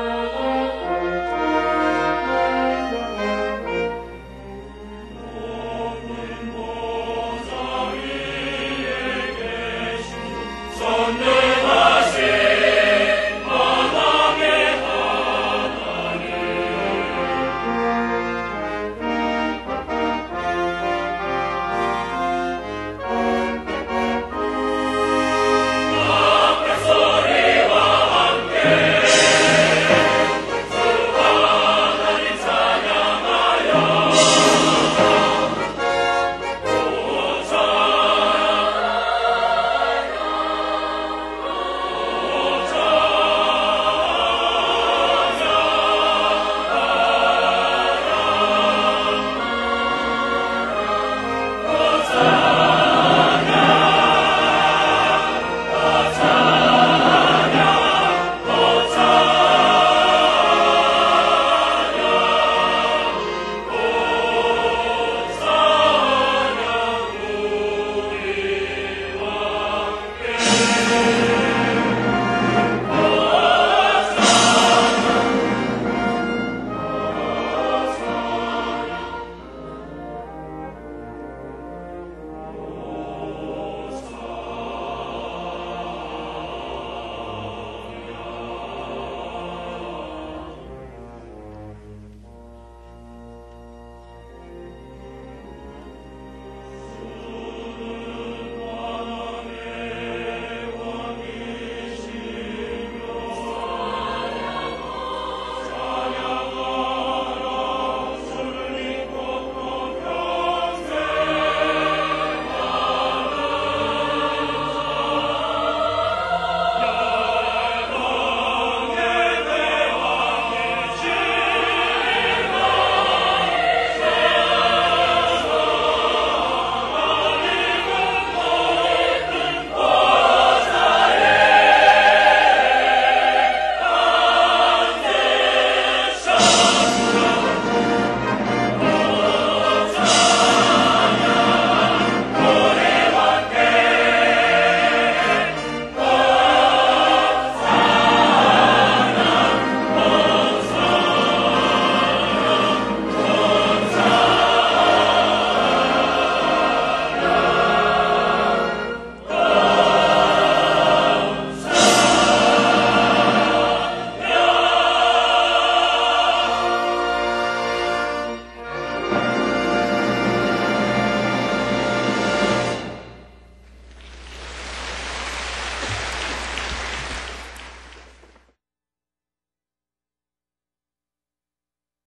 Oh.